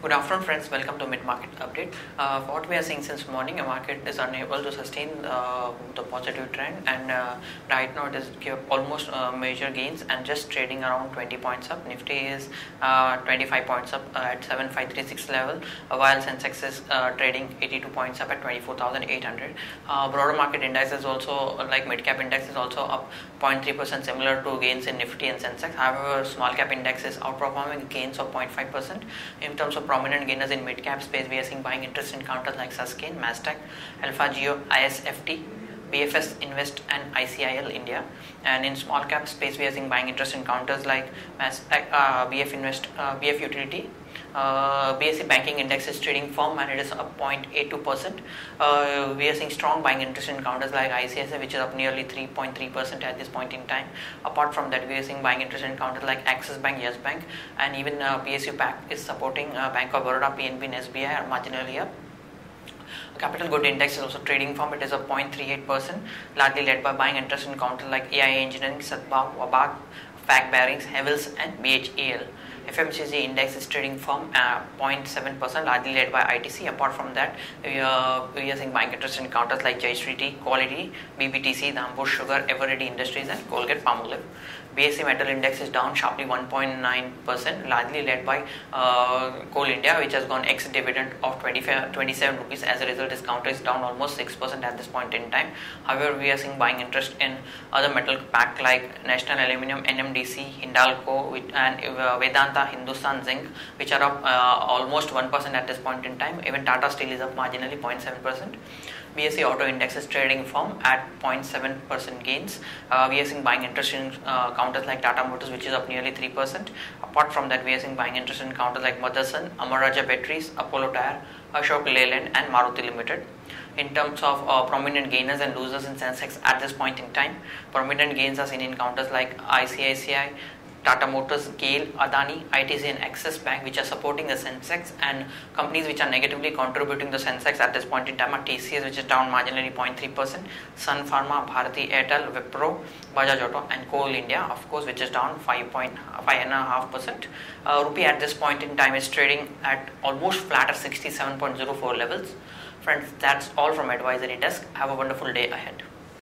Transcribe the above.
Good afternoon, friends. Welcome to Mid Market Update. Uh, what we are seeing since morning, the market is unable to sustain uh, the positive trend, and uh, right now it is almost uh, major gains and just trading around 20 points up. Nifty is uh, 25 points up at 7536 level, uh, while Sensex is trading 82 points up at 24,800. broader market index is also like mid cap index is also up 0.3 percent, similar to gains in Nifty and Sensex. However, small cap index is outperforming gains of 0.5 percent in terms of prominent gainers in mid-cap space, we are seeing buying interest in counters like Sustain, Mastech, Alpha Geo, ISFT, BFS Invest and ICIL India. And in small cap space, we are seeing buying interest in counters like Mastech, uh, BF Invest, uh, BF Utility, uh, BSE banking index is trading firm and it is up 0.82%. Uh, we are seeing strong buying interest in counters like ICICI which is up nearly 3.3% at this point in time. Apart from that, we are seeing buying interest in counters like Axis Bank, Yes Bank and even uh, PSU PAC is supporting uh, Bank of Baroda, PNB and SBI are marginally up. Capital Good Index is also trading firm. It is up 0.38%, largely led by buying interest in counters like AIA Engineering, Sadbhav, Wabag, FAG Bearings, Havells and BHEL. FMCG index is trading firm at 0.7% largely led by ITC. Apart from that, we are, seeing buying interest in counters like Tea, Quality, BBTC, Dhampur Sugar, Eveready Industries and Colgate Palmolive. BSE Metal Index is down sharply 1.9%, largely led by uh, Coal India, which has gone ex-dividend of 25, 27 rupees. As a result, this counter is down almost 6% at this point in time. However, we are seeing buying interest in other metal pack like National Aluminium, NMDC, Hindalco, and uh, Vedanta, Hindustan Zinc, which are up uh, almost 1% at this point in time. Even Tata Steel is up marginally 0.7%. BSE Auto Index is trading firm at 0.7% gains. Uh, we are seeing buying interest in uh, counters like Tata Motors, which is up nearly 3%. Apart from that, we are seeing buying interest in counters like Motherson, Amara Batteries, Apollo Tyre, Ashok Leyland, and Maruti Limited. In terms of uh, prominent gainers and losers in Sensex at this point in time, prominent gains are seen in counters like ICICI, Tata Motors, GAIL, Adani, ITC and Axis Bank which are supporting the Sensex and companies which are negatively contributing the Sensex at this point in time are TCS which is down marginally 0.3%, Sun Pharma, Bharti Airtel, Wipro, Bajaj Auto and Coal India of course which is down 5.5%. Uh, rupee at this point in time is trading at almost flat at 67.04 levels. Friends that's all from advisory desk. Have a wonderful day ahead.